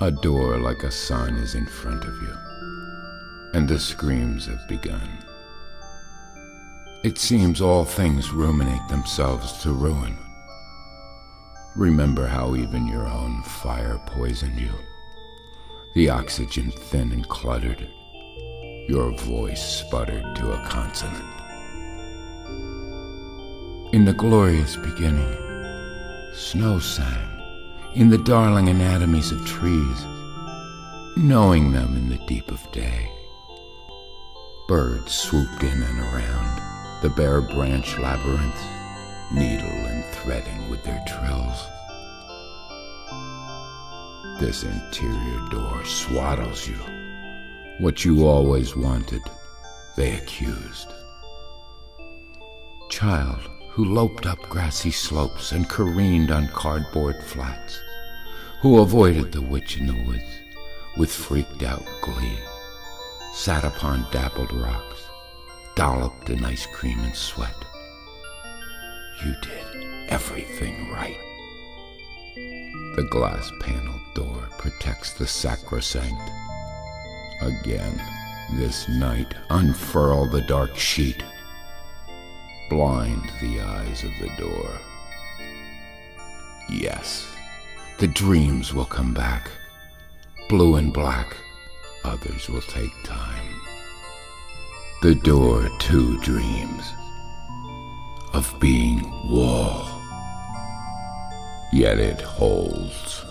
A door like a sun is in front of you, and the screams have begun. It seems all things ruminate themselves to ruin. Remember how even your own fire poisoned you. The oxygen thin and cluttered. Your voice sputtered to a consonant. In the glorious beginning, snow sang in the darling anatomies of trees, knowing them in the deep of day. Birds swooped in and around the bare branch labyrinth, needle and threading with their trills. This interior door swaddles you. What you always wanted, they accused. Child, who loped up grassy slopes and careened on cardboard flats, who avoided the witch in the woods with freaked out glee, sat upon dappled rocks, dolloped in ice cream and sweat. You did everything right. The glass paneled door protects the sacrosanct. Again, this night, unfurl the dark sheet blind the eyes of the door. Yes, the dreams will come back, blue and black. Others will take time. The door to dreams of being wall, yet it holds.